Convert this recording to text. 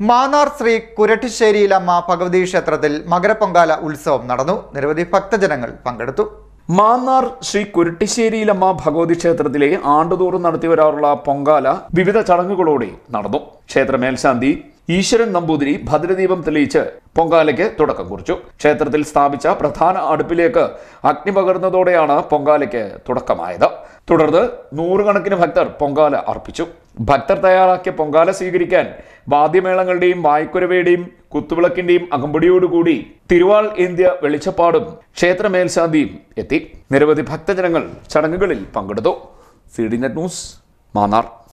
മാന്നാർ ശ്രീ കുരട്ടിശ്ശേരിയിലമ്മ ഭഗവതി ക്ഷേത്രത്തിൽ മകരപ്പൊങ്കാല ഉത്സവം നടന്നു. നിരവധി ഭക്തജനങ്ങൾ പങ്കെടുത്തു. മാന്നാർ ശ്രീ കുരട്ടിശ്ശേരിയിലമ്മ ഭഗവതി ക്ഷേത്രത്തിലെ ആണ്ടുതോറും നടത്തി വരാറുള്ള പൊങ്കാല വിവിധ ചടങ്ങുകളോടെ നടന്നു. ക്ഷേത്ര മേൽശാന്തി ഈശ്വരൻ നമ്പൂതിരി ഭദ്രദീപം തെളിയിച്ച് പൊങ്കാലയ്ക്ക് തുടക്കം കുറിച്ചു. ക്ഷേത്രത്തിൽ സ്ഥാപിച്ച പ്രധാന അടുപ്പിലേക്ക് അഗ്നി പകർന്നതോടെയാണ് പൊങ്കാലയ്ക്ക് തുടക്കമായത്. തുടർന്ന് നൂറുകണക്കിന് ഭക്തർ പൊങ്കാല അർപ്പിച്ചു. ഭക്തർ തയ്യാറാക്കിയ പൊങ്കാല സ്വീകരിക്കാൻ വാദ്യമേളങ്ങളുടെയും വായ്ക്കുരവയുടെയും കുത്തുവിളക്കിന്റെയും അകമ്പടിയോടുകൂടി തിരുവാൾ ഏന്ത്യ വെളിച്ചപ്പാടും ക്ഷേത്ര മേൽശാന്തിയും എത്തി. നിരവധി ഭക്തജനങ്ങൾ ചടങ്ങുകളിൽ പങ്കെടുത്തു. C D net news Mannar.